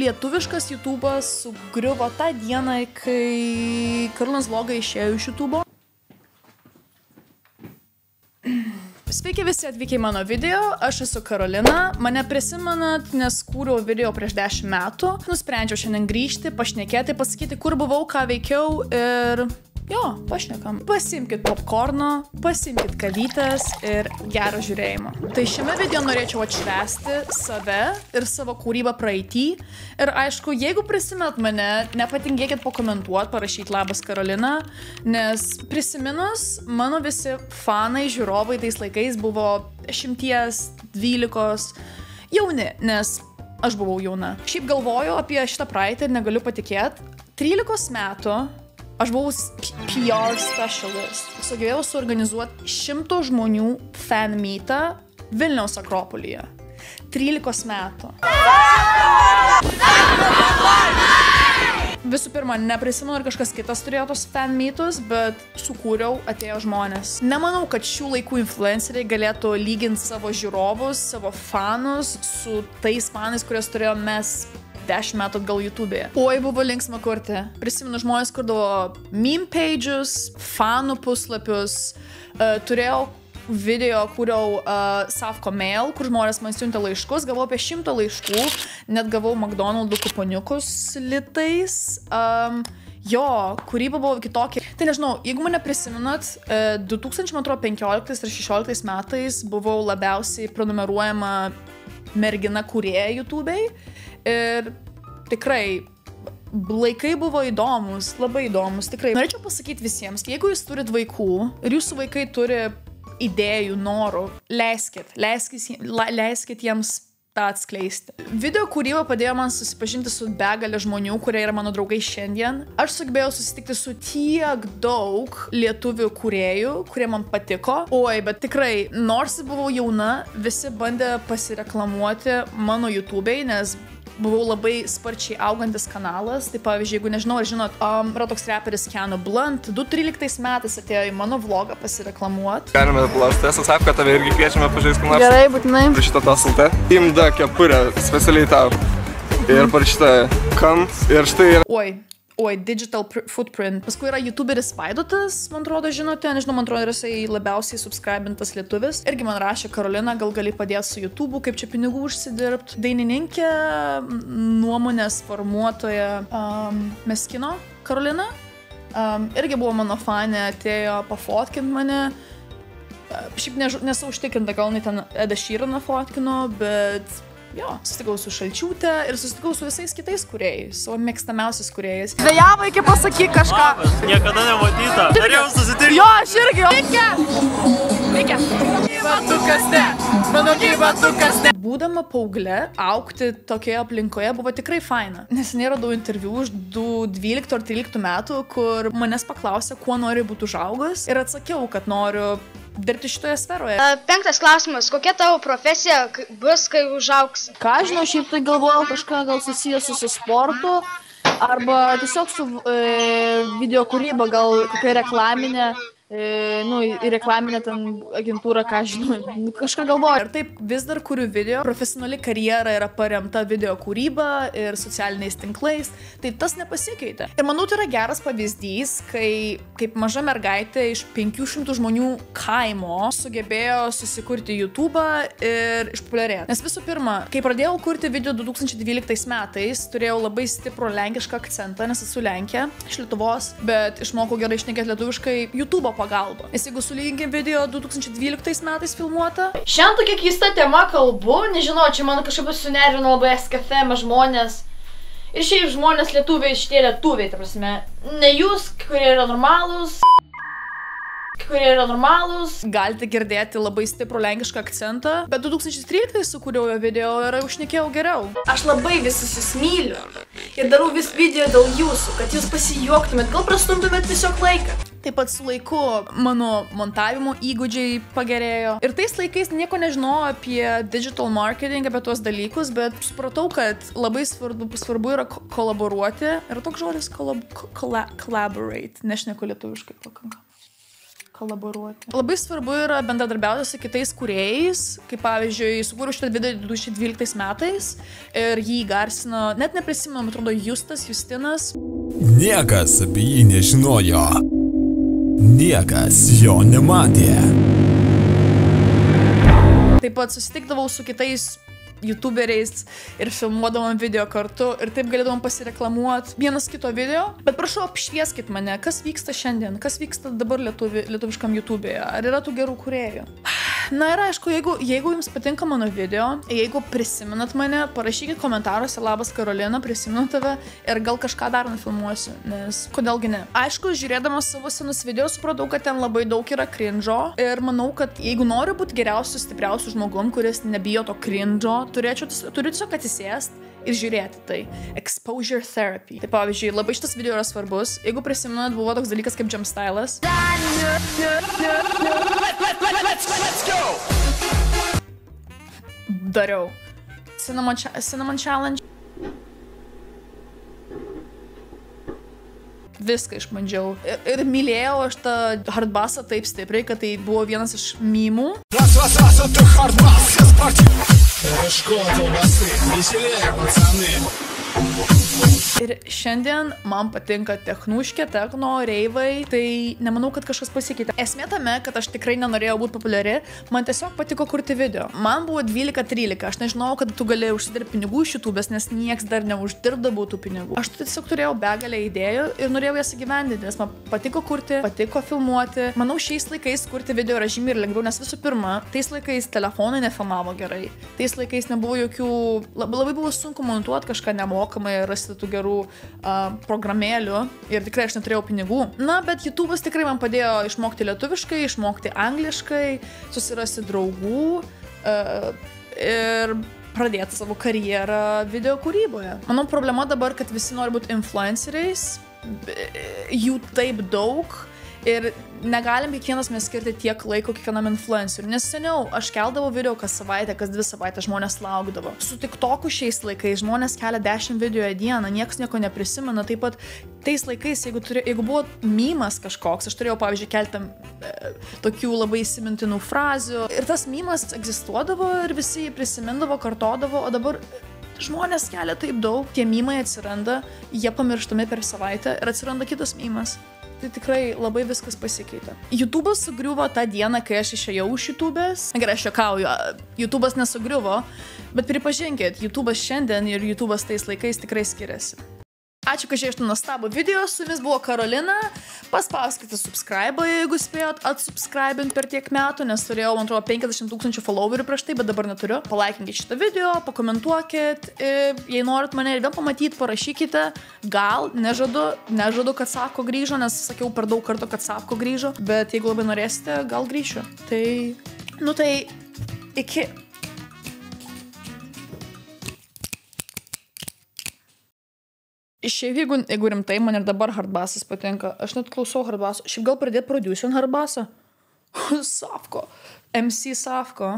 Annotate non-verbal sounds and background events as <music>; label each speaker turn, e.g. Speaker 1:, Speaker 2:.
Speaker 1: Lietuviškas YouTube'as sugriuvo tą dieną, kai Karlas Vlogai išėjo iš YouTube'o. Sveiki visi atvykę į mano video, aš esu Karolina, mane prisimenat, nes kūriau video prieš 10 metų, nusprendžiau šiandien grįžti, pašnekėti, pasakyti, kur buvau, ką veikiau ir Jo, pašnekam. Pasimkite popkorno, pasimkite kavytės ir gerą žiūrėjimą. Tai šiame video norėčiau atšvesti save ir savo kūrybą praeitį. Ir aišku, jeigu prisimenat mane, nepatingėkit pakomentuoti, parašyti labas Karolina, nes prisiminus, mano visi fanai, žiūrovai tais laikais buvo 112 jauni, nes aš buvau jauna. Šiaip galvoju apie šitą praeitį ir negaliu patikėti. 13 metų Aš buvau PR specialist. Sugebėjau suorganizuoti šimto žmonių fan meetą Vilniaus Akropolyje. 13 metų. Visų pirma, neprisimenu, ar kažkas kitas turėjo tos fan meetus, bet sukūriau, atėjo žmonės. Nemanau, kad šių laikų influenceriai galėtų lyginti savo žiūrovus, savo fanus su tais fanais, kuriuos turėjome mes 10 metų atgal YouTube'e. Oi, buvo linksma kurti. Prisimenu, žmonės kurdavo meme pages, fanų puslapius, uh, turėjau video kūriau uh, Safko Mail, kur žmonės man siuntė laiškus, gavau apie šimtą laiškų, net gavau McDonald's kuponiukus litais. Um, jo, kūryba buvo kitokia. Tai nežinau, jeigu mane prisimenat, 2015 ir 2016 metais buvau labiausiai prenumeruojama mergina kūrėja YouTube'ai. Ir tikrai laikai buvo įdomus, labai įdomus, tikrai. Norėčiau pasakyti visiems, jeigu jūs turit vaikų ir jūsų vaikai turi idėjų, norų, leiskit, leiskit, leiskit jiems tą atskleisti. Video kūryba padėjo man susipažinti su begalė žmonių, kurie yra mano draugai šiandien. Aš sugebėjau susitikti su tiek daug lietuvių kūrėjų, kurie man patiko. Oi, bet tikrai, nors buvau jauna, visi bandė pasireklamuoti mano YouTube'ai, nes buvau labai sparčiai augantis kanalas. Tai pavyzdžiui, jeigu nežinau, ar žinot, um, yra toks reperis Keanu Blunt, 2013 metais atėjo į mano vlogą pasireklamuoti.
Speaker 2: Galime Blunt, tiesą sakant, kad tave irgi kviečiame pažaisti nors.
Speaker 1: Gerai, būtinai.
Speaker 2: Šitą tą saltę. Imda kepurę specialiai tau. Ir parašyta kam. Ir štai yra.
Speaker 1: Oi, oi, digital footprint. Paskui yra youtuberis Vaidotas, man atrodo, žinote, nežinau, man atrodo, jisai labiausiai subscribintas lietuvis. Irgi man rašė, Karolina, gal gali padėti su YouTube, kaip čia pinigų užsidirbti. Dainininkė, nuomonės formuotoja um, Meskino Karolina. Um, irgi buvo mano fanė, atėjo pafotkint mane. Šiaip nesu užtikrinta, gal jinai ten Eda Šyraną fotkino, bet Jo, susitikau su Šalčiūtė ir susitikau su visais kitais kuriejais, savo mėgstamiausiais kuriejais. Vėjavo iki pasakyk kažką.
Speaker 3: Labas, niekada nematyta. Norėjau susitikti.
Speaker 1: Jo, aš irgi. Veikia. Veikia. Gyvatukas ne. Mano gyvatukas ne. Būdama paauglė, aukti tokioje aplinkoje buvo tikrai faina. Nes neradau interviu už 12 ar 13 metų, kur manęs paklausė, kuo nori būti užaugus. Ir atsakiau, kad noriu dirbti šitoje sferoje.
Speaker 4: Penktas klausimas. Kokia tavo profesija bus, kai užaugs?
Speaker 5: Ką žinau, šiaip tai galvojau kažką gal susijęs su sportu arba tiesiog su e, video kūryba, gal kokia reklaminė nu, į reklaminę ten agentūrą, ką žinau, nu, kažką galvoju.
Speaker 1: Ir taip vis dar kuriu video, profesionali karjera yra paremta video kūryba ir socialiniais tinklais, tai tas nepasikeitė. Ir manau, tai yra geras pavyzdys, kai kaip maža mergaitė iš 500 žmonių kaimo sugebėjo susikurti YouTube ir išpopuliarėti. Nes visų pirma, kai pradėjau kurti video 2012 metais, turėjau labai stiprų lenkišką akcentą, nes esu Lenkija iš Lietuvos, bet išmokau gerai išnekėti lietuviškai YouTube pagalba. Nes jeigu sulyginkim video 2012 metais filmuotą.
Speaker 6: Šiandien tokia keista tema kalbu, nežinau, čia man kažkaip sunervino labai SKFM žmonės. Ir šiaip žmonės lietuviai, šitie lietuviai, ta prasme. Ne jūs, kurie yra normalūs kurie yra normalūs.
Speaker 1: Galite girdėti labai stiprų lenkišką akcentą, bet 2013 sukūriau jo video ir užnekėjau geriau.
Speaker 6: Aš labai visus jūs myliu ir darau vis video dėl jūsų, kad jūs pasijuoktumėt, gal prastumtumėt tiesiog laiką.
Speaker 1: Taip pat su laiku mano montavimo įgūdžiai pagerėjo. Ir tais laikais nieko nežinojau apie digital marketing, apie tuos dalykus, bet supratau, kad labai svarbu, svarbu yra ko kolaboruoti. Yra toks žodis kolab, kola, collaborate, nešneku lietuviškai pakankamai kolaboruoti. Labai svarbu yra bendradarbiauti su kitais kūrėjais, kaip pavyzdžiui, sukūriau šitą video 2012 metais ir jį garsino, net neprisimenu, atrodo, Justas, Justinas.
Speaker 7: Niekas apie jį nežinojo. Niekas jo nematė.
Speaker 1: Taip pat susitikdavau su kitais youtuberiais ir filmuodavom video kartu ir taip galėdavom pasireklamuoti vienas kito video. Bet prašau, apšvieskit mane, kas vyksta šiandien, kas vyksta dabar lietuvi, lietuviškam YouTube'e, ar yra tų gerų kuriejų. Na ir aišku, jeigu, jeigu jums patinka mano video, jeigu prisimenat mane, parašykit komentaruose labas Karolina, prisimenu tave ir gal kažką dar nufilmuosiu, nes kodėlgi ne. Aišku, žiūrėdamas savo senus video, supratau, kad ten labai daug yra cringe'o ir manau, kad jeigu noriu būti geriausiu, stipriausiu žmogum, kuris nebijo to cringe'o, turėčiau, turiu tiesiog atsisėst ir žiūrėti tai. Exposure therapy. Tai pavyzdžiui, labai šitas video yra svarbus. Jeigu prisimenat, buvo toks dalykas kaip jump stylas. Dariau. Cinnamon, cinnamon challenge. viską išbandžiau. Ir, ir mylėjau aš tą hardbasą taip stipriai, kad tai buvo vienas iš mymų.
Speaker 7: Ras, ras, ras, Рыжко колбасы, веселее, пацаны.
Speaker 1: Ir šiandien man patinka technuškė, techno, reivai, tai nemanau, kad kažkas pasikeitė. Esmė tame, kad aš tikrai nenorėjau būti populiari, man tiesiog patiko kurti video. Man buvo 12-13, aš nežinojau, kad tu gali užsidirbti pinigų iš YouTube, nes nieks dar neuždirbdavo tų pinigų. Aš tiesiog turėjau begalę idėjų ir norėjau jas įgyvendinti, nes man patiko kurti, patiko filmuoti. Manau, šiais laikais kurti video yra žymiai ir lengviau, nes visų pirma, tais laikais telefonai nefilmavo gerai. Tais laikais nebuvo jokių, labai, labai buvo sunku montuoti kažką nemokamai, rasti tų gerų uh, programėlių ir tikrai aš neturėjau pinigų. Na, bet YouTube'as tikrai man padėjo išmokti lietuviškai, išmokti angliškai, susirasti draugų uh, ir pradėti savo karjerą video kūryboje. Manau, problema dabar, kad visi nori būti influenceriais, jų taip daug ir negalim kiekvienas mes skirti tiek laiko kiekvienam influenceriui. Nes seniau aš keldavau video kas savaitę, kas dvi savaitės žmonės laukdavo. Su tik toku šiais laikais žmonės kelia 10 video į dieną, niekas nieko neprisimena. Taip pat tais laikais, jeigu, turi, jeigu buvo mymas kažkoks, aš turėjau, pavyzdžiui, keltam e, tokių labai įsimintinų frazių. Ir tas mymas egzistuodavo ir visi jį prisimindavo, kartodavo, o dabar žmonės kelia taip daug, tie mymai atsiranda, jie pamirštami per savaitę ir atsiranda kitas mymas. Tai tikrai labai viskas pasikeitė. YouTube'as sugriuvo tą dieną, kai aš išėjau iš YouTube'ės. Na gerai, aš juokauju, YouTube'as nesugriuvo, bet pripažinkit, YouTube'as šiandien ir YouTube'as tais laikais tikrai skiriasi. Ačiū, kad žiūrėjote nuostabų video, su jumis buvo Karolina. Paspauskite subscribe, jeigu spėjot atsubscribinti per tiek metų, nes turėjau, man atrodo, 50 tūkstančių followerių prieš tai, bet dabar neturiu. Palaikinkite šitą video, pakomentuokit, jei norit mane ir vėl pamatyti, parašykite. Gal, nežadu, nežadu, kad Sako grįžo, nes sakiau per daug kartų, kad Sako grįžo, bet jeigu labai norėsite, gal grįšiu. Tai, nu tai, iki. Šiaip jeigu, jeigu rimtai, man ir dabar hardbasas patinka. Aš net klausau hardbaso. Šiaip gal pradėti producijon hardbasą? <laughs> Safko. MC Safko.